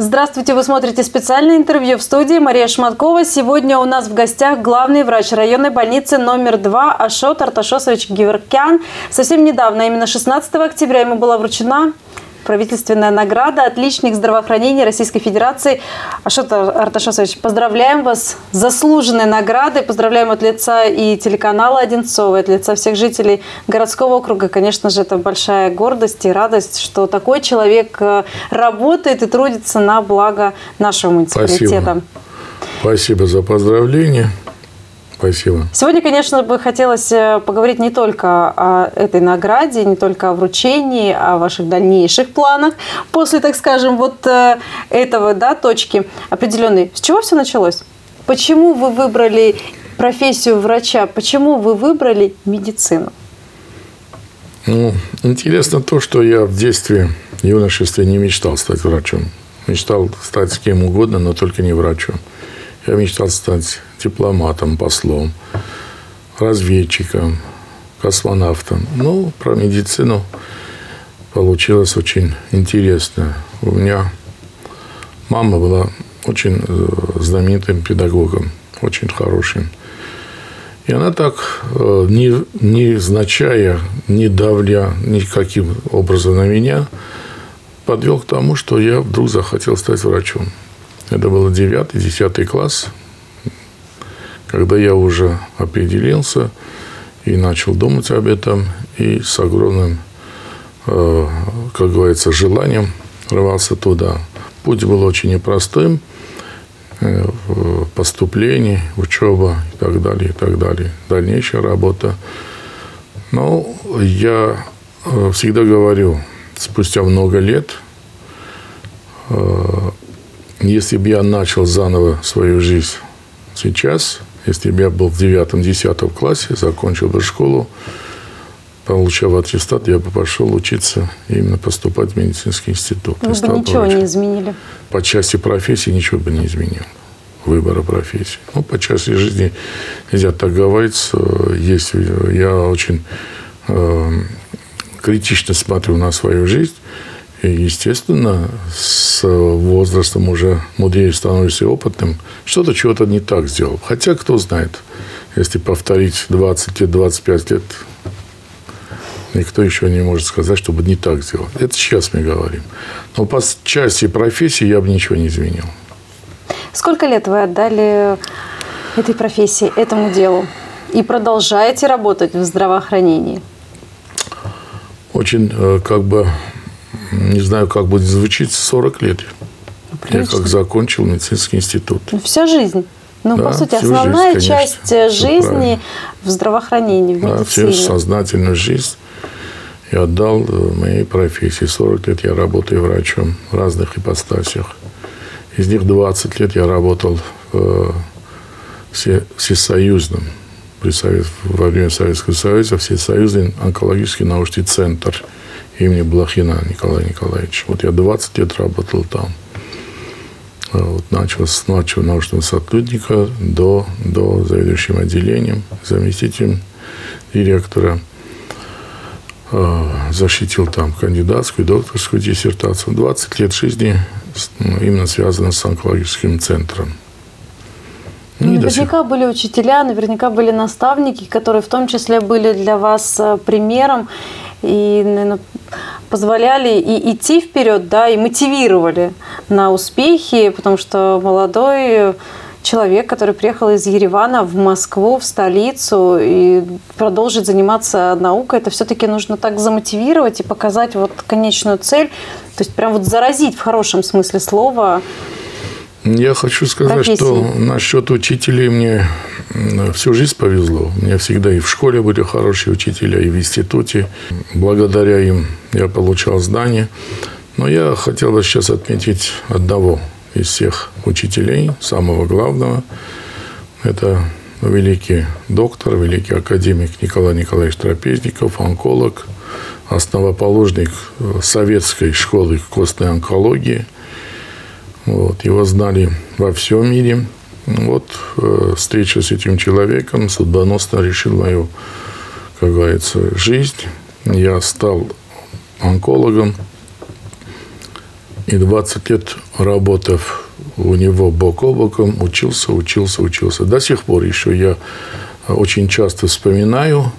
Здравствуйте, вы смотрите специальное интервью в студии Мария Шматкова. Сегодня у нас в гостях главный врач районной больницы номер 2 Ашот Арташосович Геверкян. Совсем недавно, именно 16 октября, ему была вручена правительственная награда «Отличник здравоохранения Российской Федерации». Ашот Арташосович, поздравляем вас с заслуженной наградой. Поздравляем от лица и телеканала Одинцова, от лица всех жителей городского округа. Конечно же, это большая гордость и радость, что такой человек э, работает и трудится на благо нашего муниципалитета. Спасибо, Спасибо за поздравление. Спасибо. Сегодня, конечно, бы хотелось э, поговорить не только о этой награде, не только о вручении, о ваших дальнейших планах после, так скажем, вот э, этого, да, точки определенной. С чего все началось? Почему вы выбрали профессию врача? Почему вы выбрали медицину? Ну, интересно то, что я в детстве, в юношестве не мечтал стать врачом. Мечтал стать кем угодно, но только не врачом. Я мечтал стать дипломатом, послом, разведчиком, космонавтом. Ну, про медицину получилось очень интересно. У меня мама была очень э, знаменитым педагогом, очень хорошим. И она так, э, не, не значая, не давля никаким образом на меня, подвел к тому, что я вдруг захотел стать врачом. Это было 9-10 класс когда я уже определился и начал думать об этом, и с огромным, э, как говорится, желанием рвался туда. Путь был очень непростым, э, поступление, учеба и так далее, и так далее. Дальнейшая работа. Но я э, всегда говорю, спустя много лет, если бы я начал заново свою жизнь сейчас, если бы я был в девятом-десятом классе, закончил бы школу, получал аттестат, я бы пошел учиться, именно поступать в медицинский институт. Вы бы ничего врачом. не изменили? По части профессии ничего бы не изменил. Выбора профессии. Ну, по части жизни нельзя так говорить. Есть, я очень э, критично смотрю на свою жизнь. И, естественно, с возрастом уже мудрее становишься опытным. Что-то чего-то не так сделал. Хотя, кто знает, если повторить 20 лет, 25 лет, никто еще не может сказать, чтобы не так сделал. Это сейчас мы говорим. Но по части профессии я бы ничего не изменил. Сколько лет вы отдали этой профессии, этому делу? И продолжаете работать в здравоохранении? Очень, э, как бы, не знаю, как будет звучить, 40 лет. Отлично. Я как закончил медицинский институт. Ну, вся жизнь. Ну, да, по сути, основная жизнь, часть э, жизни в здравоохранении, в медицине. Да, всю сознательную жизнь я отдал э, моей профессии. 40 лет я работаю врачом в разных ипостасях. Из них 20 лет я работал в все, всесоюзном при Совет, во время Советского Союза Всесоюзный онкологический научный центр – имени Блохина Николая Николаевича. Вот я 20 лет работал там. А вот начал с младшего научного сотрудника до, до заведующим отделением, заместителем директора. А, защитил там кандидатскую, докторскую диссертацию. 20 лет жизни ну, именно связано с онкологическим центром. Ну, наверняка были учителя, наверняка были наставники, которые в том числе были для вас э, примером и, наверное, позволяли и идти вперед, да, и мотивировали на успехи, потому что молодой человек, который приехал из Еревана в Москву, в столицу, и продолжит заниматься наукой, это все-таки нужно так замотивировать и показать вот конечную цель, то есть прям вот заразить в хорошем смысле слова я хочу сказать, профессии. что насчет учителей мне всю жизнь повезло. Меня всегда и в школе были хорошие учителя, и в институте. Благодаря им я получал знания. Но я хотел бы сейчас отметить одного из всех учителей, самого главного. Это великий доктор, великий академик Николай Николаевич Трапезников, онколог, основоположник советской школы костной онкологии – вот, его знали во всем мире. Вот э, встреча с этим человеком судьбоносно решил мою, как говорится, жизнь. Я стал онкологом. И 20 лет работав у него бок о боком, учился, учился, учился. До сих пор еще я очень часто вспоминаю,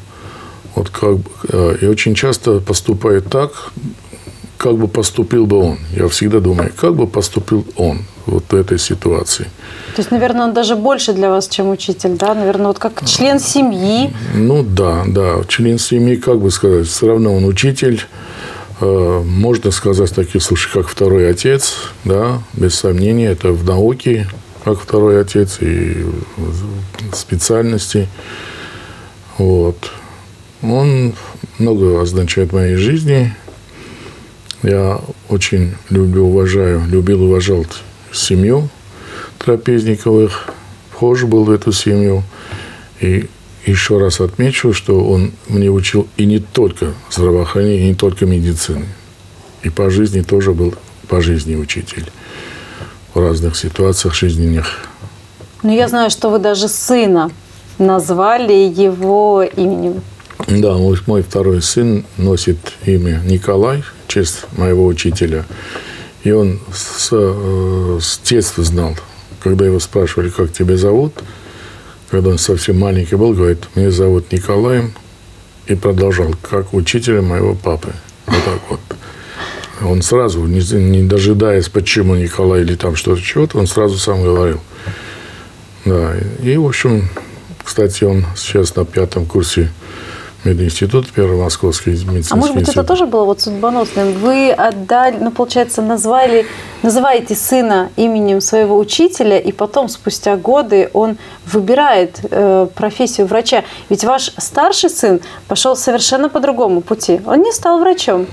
вот как, э, и очень часто поступаю так, как бы поступил бы он. Я всегда думаю, как бы поступил он вот этой ситуации. То есть, наверное, он даже больше для вас, чем учитель, да? Наверное, вот как член семьи. Ну да, да, член семьи, как бы сказать, все равно он учитель, э, можно сказать в таких случаях, как второй отец, да, без сомнения, это в науке, как второй отец, и в специальности. Вот. Он много означает в моей жизни. Я очень люблю, уважаю, любил, уважал семью Трапезниковых, вхож был в эту семью. И еще раз отмечу, что он мне учил и не только здравоохранение, и не только медицины. И по жизни тоже был по жизни учитель в разных ситуациях жизненных. Но я знаю, что вы даже сына назвали его именем. Да, мой второй сын носит имя Николай, в честь моего учителя. И он с, э, с детства знал, когда его спрашивали, как тебя зовут, когда он совсем маленький был, говорит, меня зовут Николаем, и продолжал, как учителя моего папы. Вот так вот. Он сразу, не, не дожидаясь, почему Николай или там что-то, чего-то, он сразу сам говорил. Да, и, в общем, кстати, он сейчас на пятом курсе мединститут, первый московский медицинский А может быть, институт. это тоже было вот судьбоносным? Вы отдали, ну, получается, назвали, называете сына именем своего учителя, и потом, спустя годы, он выбирает э, профессию врача. Ведь ваш старший сын пошел совершенно по другому пути. Он не стал врачом.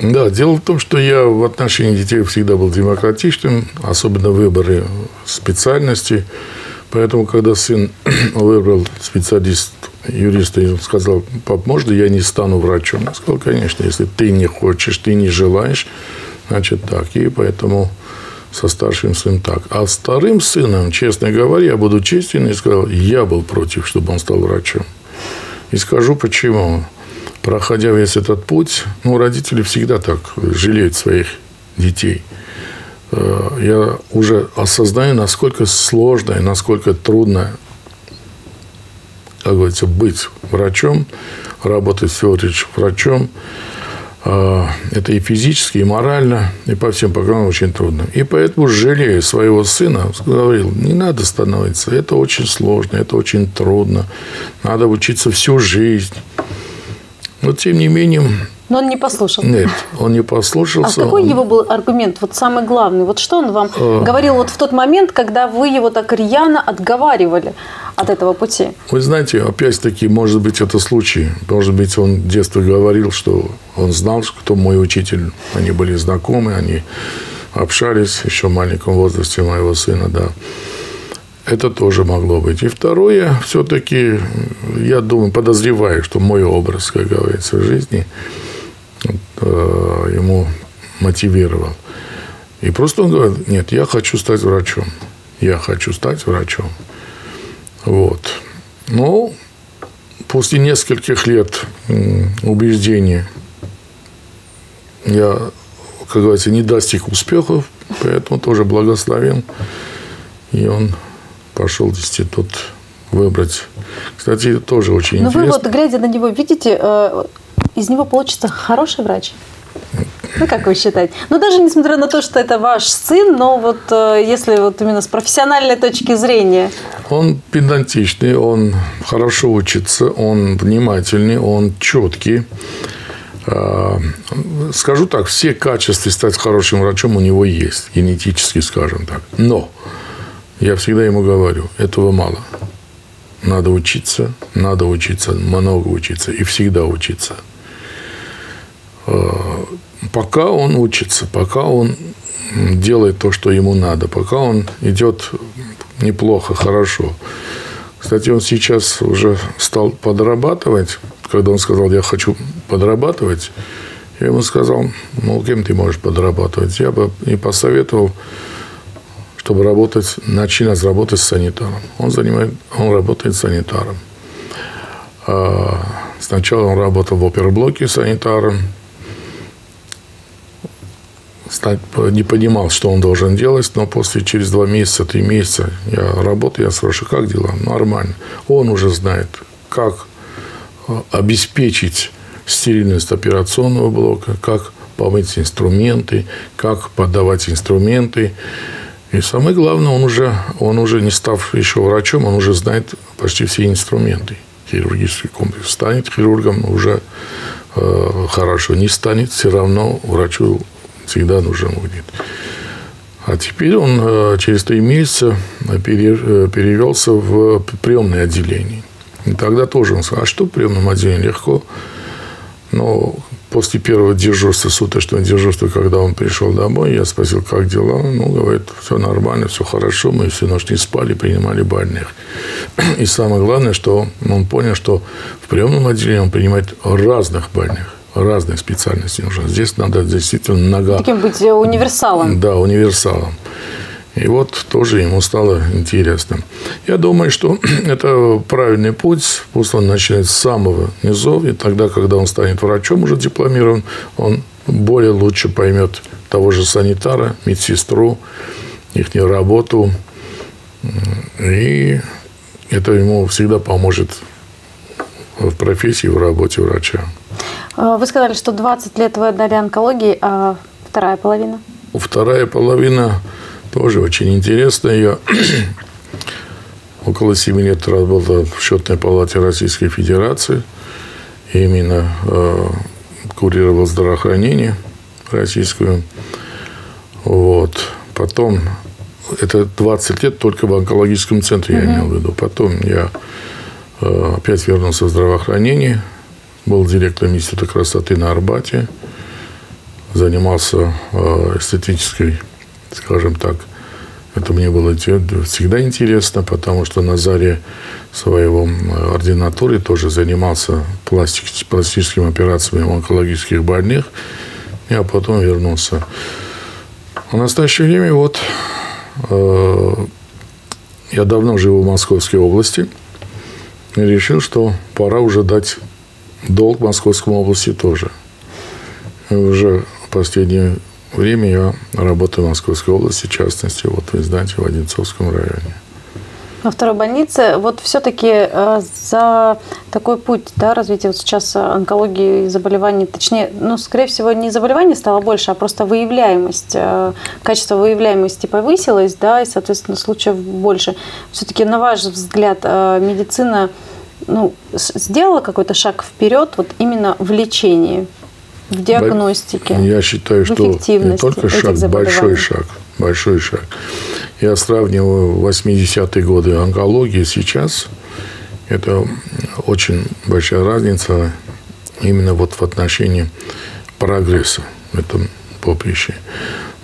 Да, дело в том, что я в отношении детей всегда был демократичным, особенно в выборе специальности. Поэтому, когда сын выбрал специалист юриста, и сказал, пап, можно я не стану врачом? Я сказал, конечно, если ты не хочешь, ты не желаешь, значит так. И поэтому со старшим сыном так. А с вторым сыном, честно говоря, я буду честен и сказал, я был против, чтобы он стал врачом. И скажу почему. Проходя весь этот путь, ну, родители всегда так жалеют своих детей. Э, я уже осознаю, насколько сложно и насколько трудно как говорится, быть врачом, работать всего лишь врачом. А, это и физически, и морально, и по всем программам очень трудно. И поэтому, жалея своего сына, говорил, не надо становиться, это очень сложно, это очень трудно, надо учиться всю жизнь. Но, тем не менее, но он не послушал. Нет, он не послушался. А какой он... его был аргумент, вот самый главный? Вот что он вам а... говорил вот в тот момент, когда вы его так рьяно отговаривали от этого пути? Вы знаете, опять-таки, может быть, это случай. Может быть, он в детстве говорил, что он знал, кто мой учитель. Они были знакомы, они общались еще в маленьком возрасте моего сына, да. Это тоже могло быть. И второе, все-таки, я думаю, подозреваю, что мой образ, как говорится, в жизни – Э, ему мотивировал. И просто он говорит, нет, я хочу стать врачом. Я хочу стать врачом. Вот. Но после нескольких лет убеждений я, как говорится, не достиг успехов, поэтому тоже благословен. И он пошел в институт выбрать. Кстати, тоже очень Но интересно. Но вы вот, глядя на него, видите, э, из него получится хороший врач? Ну, как вы считаете? Ну, даже несмотря на то, что это ваш сын, но вот э, если вот именно с профессиональной точки зрения. Он педантичный, он хорошо учится, он внимательный, он четкий. А, скажу так, все качества стать хорошим врачом у него есть, генетически, скажем так. Но я всегда ему говорю, этого мало. Надо учиться, надо учиться, много учиться и всегда учиться. Э, пока он учится, пока он делает то, что ему надо, пока он идет неплохо, хорошо. Кстати, он сейчас уже стал подрабатывать. Когда он сказал, я хочу подрабатывать, я ему сказал, ну, кем ты можешь подрабатывать? Я бы и посоветовал, чтобы работать, начинать работать с санитаром. Он, занимает, он работает санитаром. А, сначала он работал в оперблоке санитаром, не понимал, что он должен делать, но после через два месяца, три месяца я работаю, я спрашиваю, как дела? Нормально. Он уже знает, как э, обеспечить стерильность операционного блока, как помыть инструменты, как подавать инструменты. И самое главное, он уже, он уже не став еще врачом, он уже знает почти все инструменты. Хирургический комплекс. Станет хирургом уже э, хорошо, не станет, все равно врачу всегда нужен будет. А теперь он э, через три месяца пере, э, перевелся в приемное отделение. И тогда тоже он сказал, а что в приемном отделении? Легко. Но после первого дежурства, суточного дежурства, когда он пришел домой, я спросил, как дела? Ну, говорит, все нормально, все хорошо, мы всю ночь не спали, принимали больных. И самое главное, что он понял, что в приемном отделении он принимает разных больных разные специальности нужны. Здесь надо действительно нога... Таким быть универсалом. Да, универсалом. И вот тоже ему стало интересно. Я думаю, что это правильный путь. Пусть он начинает с самого низов. И тогда, когда он станет врачом уже дипломирован, он более лучше поймет того же санитара, медсестру, их работу. И это ему всегда поможет в профессии, в работе врача. А, вы сказали, что 20 лет вы отдали онкологии, а вторая половина? Вторая половина тоже очень интересная. Я около 7 лет работал в счетной палате Российской Федерации. И именно э, курировал здравоохранение российскую. Вот. Потом, это 20 лет только в онкологическом центре я имел в виду. Потом я э, опять вернулся в здравоохранение – был директором Института красоты на Арбате, занимался э, эстетической, скажем так, это мне было всегда интересно, потому что на заре своего ординатуры тоже занимался пластик, пластическими операциями онкологических больных. Я потом вернулся. В настоящее время вот э, я давно живу в Московской области и решил, что пора уже дать долг Московской области тоже. Уже в последнее время я работаю в Московской области, в частности, вот вы знаете, в Одинцовском районе. Во второй больнице, вот все-таки э, за такой путь да, развития вот сейчас онкологии и заболеваний, точнее, ну, скорее всего, не заболеваний стало больше, а просто выявляемость, э, качество выявляемости повысилось, да, и, соответственно, случаев больше. Все-таки, на ваш взгляд, э, медицина ну, сделала какой-то шаг вперед вот именно в лечении, в диагностике? Я считаю, что не только шаг, большой шаг, большой шаг. Я сравниваю 80-е годы онкологии сейчас. Это очень большая разница именно вот в отношении прогресса в этом поприще.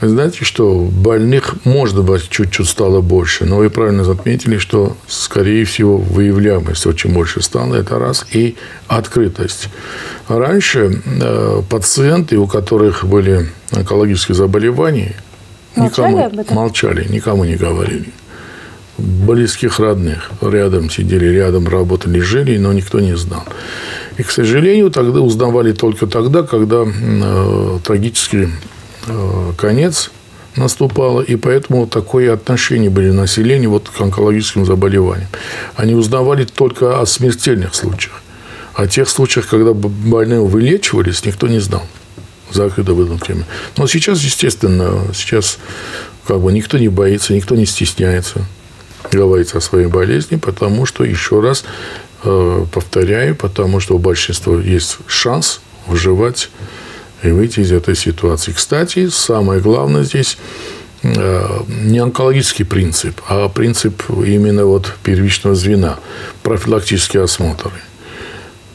Знаете, что больных, может быть, чуть-чуть стало больше, но вы правильно отметили, что, скорее всего, выявляемость очень больше стала, это раз, и открытость. Раньше э, пациенты, у которых были онкологические заболевания, молчали никому, об этом? молчали, никому не говорили. Близких родных рядом сидели, рядом работали, жили, но никто не знал. И, к сожалению, тогда узнавали только тогда, когда э, трагически конец наступало, и поэтому такое отношение были населения вот к онкологическим заболеваниям. Они узнавали только о смертельных случаях. О тех случаях, когда больные вылечивались, никто не знал. Закрыто в этом теме. Но сейчас, естественно, сейчас как бы никто не боится, никто не стесняется говорить о своей болезни, потому что, еще раз э, повторяю, потому что у большинства есть шанс выживать и выйти из этой ситуации. Кстати, самое главное здесь э, не онкологический принцип, а принцип именно вот первичного звена, профилактические осмотры.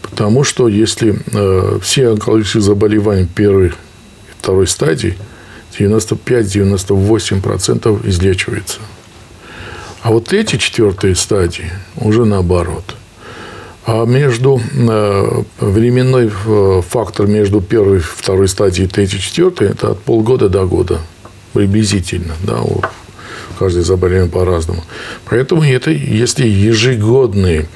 Потому что если э, все онкологические заболевания первой второй стадии 95-98% излечиваются. А вот эти четвертые стадии уже наоборот – между э, временной э, фактор между первой, второй стадией, третьей, четвертой, это от полгода до года приблизительно. Да, у каждой заболевание по-разному. Поэтому это, если ежегодные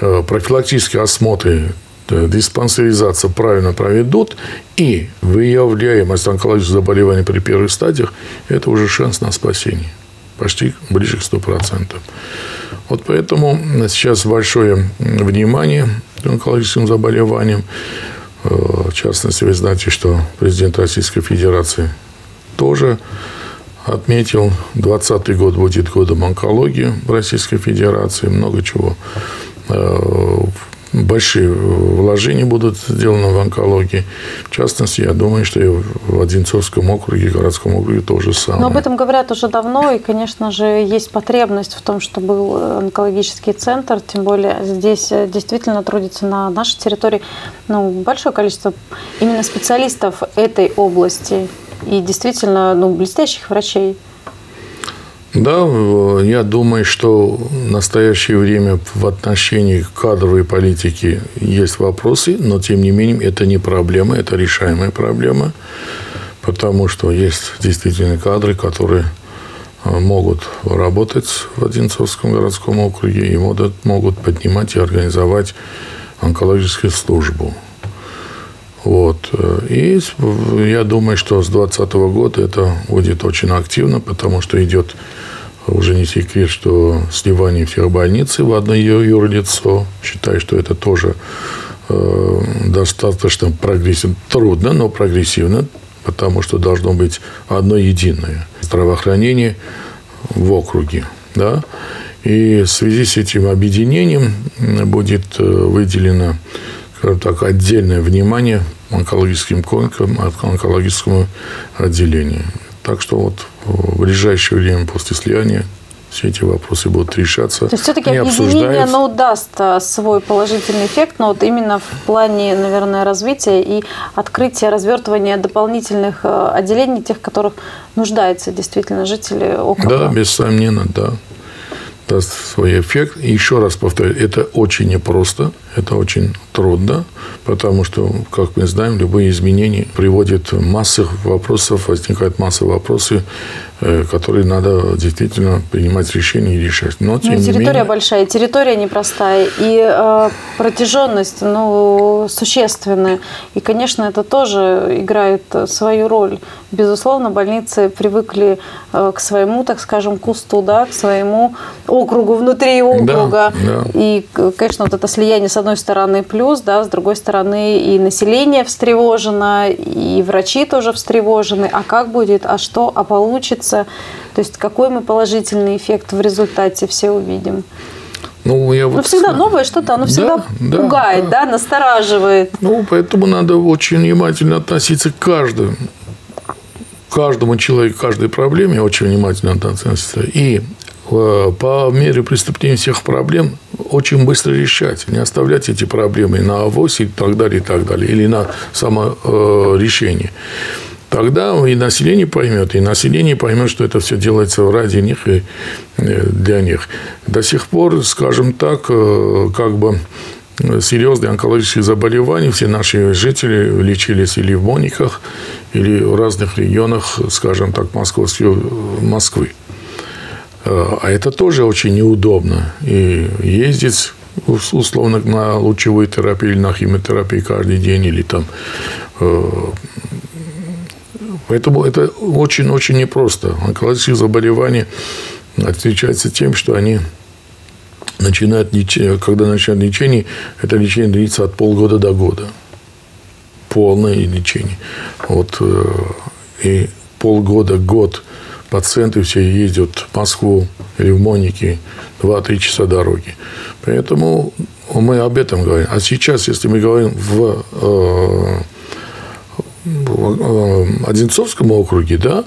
э, профилактические осмотры диспансеризацию правильно проведут и выявляемость онкологических заболеваний при первых стадиях, это уже шанс на спасение. Почти ближе к 100%. Вот поэтому сейчас большое внимание к онкологическим заболеваниям. Э, в частности, вы знаете, что президент Российской Федерации тоже отметил, 2020 год будет годом онкологии в Российской Федерации, много чего. Большие вложения будут сделаны в онкологии. В частности, я думаю, что и в Одинцовском округе, городском округе тоже самое. Но об этом говорят уже давно, и, конечно же, есть потребность в том, чтобы был онкологический центр, тем более здесь э, действительно трудится на нашей территории ну, большое количество именно специалистов этой области и действительно ну, блестящих врачей. Да, я думаю, что в настоящее время в отношении кадровой политики есть вопросы, но тем не менее это не проблема, это решаемая проблема, потому что есть действительно кадры, которые э, могут работать в Одинцовском городском округе и могут поднимать и организовать онкологическую службу. Вот. И я думаю, что с 2020 года это будет очень активно, потому что идет уже не секрет, что сливание всех больниц в одно юрлицо. Считаю, что это тоже э, достаточно прогрессивно. Трудно, но прогрессивно, потому что должно быть одно единое здравоохранение в округе. Да? И в связи с этим объединением будет э, выделено скажем так, отдельное внимание онкологическим клиникам, онкологическому отделению. Так что вот в ближайшее время после слияния все эти вопросы будут решаться. То есть все-таки объединение оно даст а, свой положительный эффект, но вот именно в плане, наверное, развития и открытия, развертывания дополнительных а, отделений, тех, которых нуждаются действительно жители округа. Да, без сомнения, да даст свой эффект. И еще раз повторю, это очень непросто, это очень трудно, потому что, как мы знаем, любые изменения приводят массы вопросов, возникают масса вопросов, э, которые надо действительно принимать решения и решать. Но, тем ну, территория менее... большая, территория непростая, и э, протяженность ну, существенная. И, конечно, это тоже играет свою роль. Безусловно, больницы привыкли э, к своему, так скажем, кусту, да, к своему округу, внутри округа. Да, да. И, конечно, вот это слияние, с одной стороны, плюс, да, с другой стороны, и население встревожено, и врачи тоже встревожены. А как будет, а что, а получится? То есть какой мы положительный эффект в результате все увидим? Ну, я вот... Но всегда новое что-то, оно всегда да, пугает, да, да, настораживает. Ну, поэтому надо очень внимательно относиться к каждому каждому человеку, каждой проблеме очень внимательно относиться. И по мере преступления всех проблем очень быстро решать, не оставлять эти проблемы на авось и так далее, и так далее, или на саморешение. Тогда и население поймет, и население поймет, что это все делается ради них и э, для них. До сих пор, скажем так, э, как бы серьезные онкологические заболевания все наши жители лечились или в Мониках, или в разных регионах, скажем так, Московской, Москвы. А это тоже очень неудобно. И ездить условно на лучевую терапию или на химиотерапию каждый день или там э, Поэтому это очень-очень непросто. Онкологические заболевания отличаются тем, что они начинают лечение, когда начинают лечение, это лечение длится от полгода до года. Полное лечение. Вот, э, и полгода, год пациенты все ездят в Москву или в Моники 2-3 часа дороги. Поэтому мы об этом говорим. А сейчас, если мы говорим в, э, в э, Одинцовском округе, да,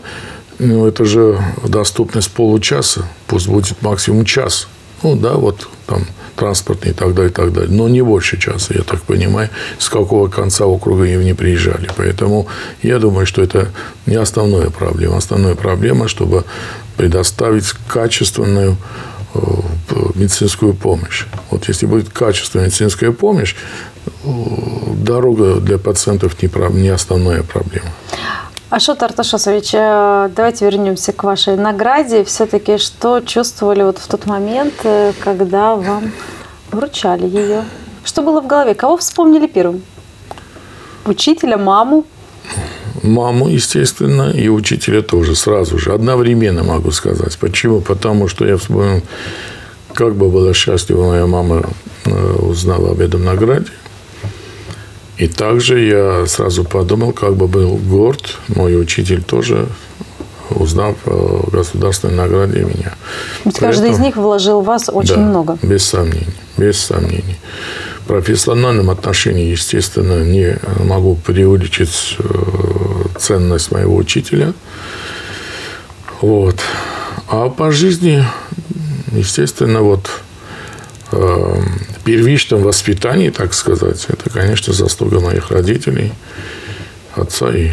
ну, это же доступность получаса, пусть будет максимум час. Ну, да, вот там транспортный и так далее, и так далее. Но не больше часа, я так понимаю, с какого конца округа им не приезжали. Поэтому я думаю, что это не основная проблема. Основная проблема, чтобы предоставить качественную э, медицинскую помощь. Вот если будет качественная медицинская помощь, э, дорога для пациентов не основная проблема. Ашот Арташосович, э, давайте вернемся к вашей награде. Все-таки что чувствовали вот в тот момент, э, когда вам вручали ее? Что было в голове? Кого вспомнили первым? Учителя, маму? Маму, естественно, и учителя тоже сразу же, одновременно могу сказать. Почему? Потому что я вспомнил, как бы была счастлива моя мама, э, узнала об этом награде. И также я сразу подумал, как бы был горд мой учитель тоже, узнав о государственной награде меня. Ведь каждый из них вложил в вас очень да, много. без сомнений, без сомнений. В профессиональном отношении, естественно, не могу преувеличить э, ценность моего учителя. Вот. А по жизни, естественно, вот э, первичном воспитании, так сказать, это, конечно, заслуга моих родителей, отца и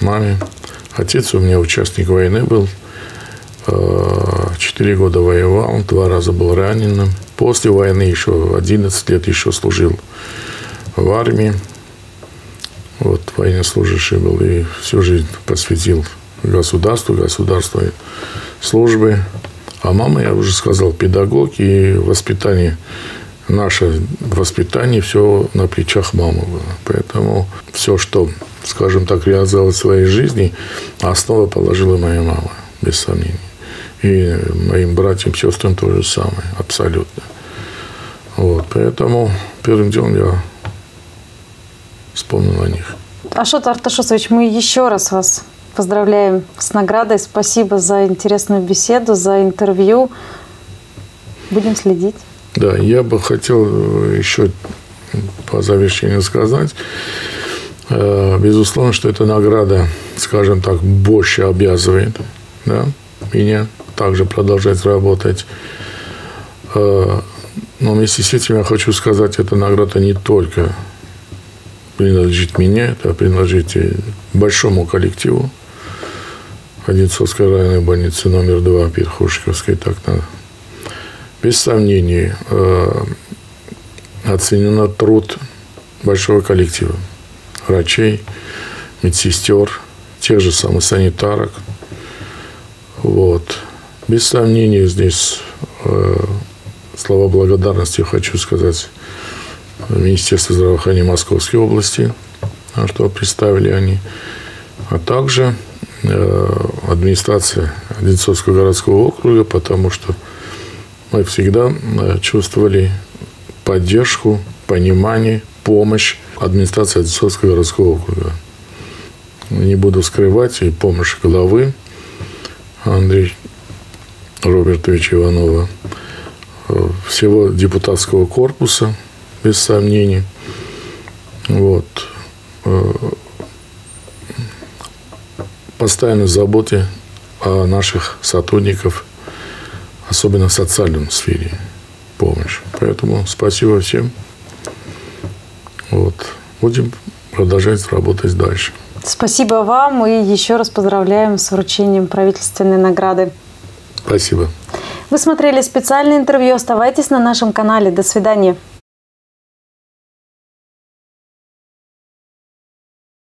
мамы. Отец у меня участник войны был, э, четыре года воевал, два раза был раненым. После войны еще 11 лет еще служил в армии. Вот военнослужащий был и всю жизнь посвятил государству, государственной службе. А мама, я уже сказал, педагог и воспитание наше воспитание все на плечах мамы было. Поэтому все, что, скажем так, реализовалось в своей жизни, основа положила моя мама, без сомнений. И моим братьям, сестрам то же самое, абсолютно. Вот, поэтому первым делом я вспомнил о них. Ашот Арташосович, мы еще раз вас поздравляем с наградой. Спасибо за интересную беседу, за интервью. Будем следить. Да, я бы хотел э, еще по завершению сказать, э, безусловно, что эта награда, скажем так, больше обязывает да, меня также продолжать работать. Э, но вместе с этим я хочу сказать, эта награда не только принадлежит мне, это принадлежит большому коллективу Одинцовской районной больницы номер два Перхушковской, так без сомнений э, оценено труд большого коллектива врачей, медсестер, тех же самых санитарок. Вот. Без сомнения здесь э, слова благодарности хочу сказать Министерству здравоохранения Московской области, что представили они, а также э, администрация Одинцовского городского округа, потому что мы всегда э, чувствовали поддержку, понимание, помощь администрации Одинцовского городского округа. Не буду скрывать и помощь главы Андрея Робертовича Иванова, э, всего депутатского корпуса, без сомнений. Вот. Э, постоянной заботе о наших сотрудников особенно в социальном сфере помощь. Поэтому спасибо всем. Вот. Будем продолжать работать дальше. Спасибо вам и еще раз поздравляем с вручением правительственной награды. Спасибо. Вы смотрели специальное интервью. Оставайтесь на нашем канале. До свидания.